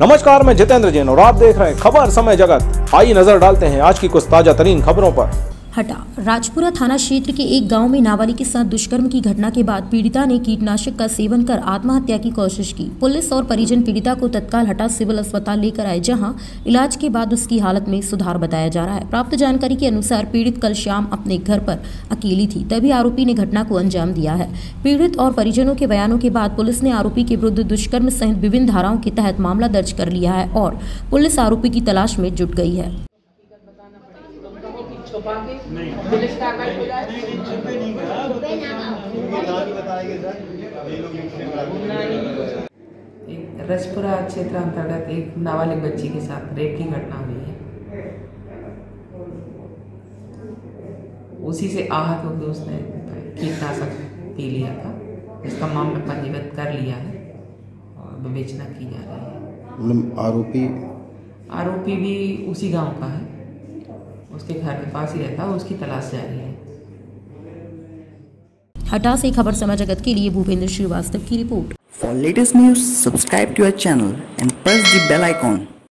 नमस्कार, मैं जितेंद्र जैन और आप देख रहे हैं खबर समय जगत। आई नज़र डालते हैं आज की कुछ ताज़ा तरीन खबरों पर। हटा। राजपुरा थाना क्षेत्र के एक गाँव में नाबालिग के साथ दुष्कर्म की घटना के बाद पीड़िता ने कीटनाशक का सेवन कर आत्महत्या की कोशिश की। पुलिस और परिजन पीड़िता को तत्काल हटा सिविल अस्पताल लेकर आए, जहाँ इलाज के बाद उसकी हालत में सुधार बताया जा रहा है। प्राप्त जानकारी के अनुसार पीड़ित कल शाम अपने घर पर अकेली थी, तभी आरोपी ने घटना को अंजाम दिया है। पीड़ित और परिजनों के बयानों के बाद पुलिस ने आरोपी के विरुद्ध दुष्कर्म सहित विभिन्न धाराओं के तहत मामला दर्ज कर लिया है और पुलिस आरोपी की तलाश में जुट गई है। छुपा के पुलिस कार्रवाई हो। जाए एक रसपुरा क्षेत्र अंतर्गत एक नाबालिग बच्ची के साथ रेप की घटना हुई है। उसी से आहत होकर उसने कीटनाशक पी लिया था। इसका मामला पंजीबद्ध कर लिया है और विवेचना की जा रही है। मतलब आरोपी आरोपी भी उसी गाँव का है। उसके घर के पास ही रहता है उसकी तलाश जारी है। हटा से खबर समय जगत के लिए भूपेंद्र श्रीवास्तव की report. For latest news subscribe to our channel and press the bell icon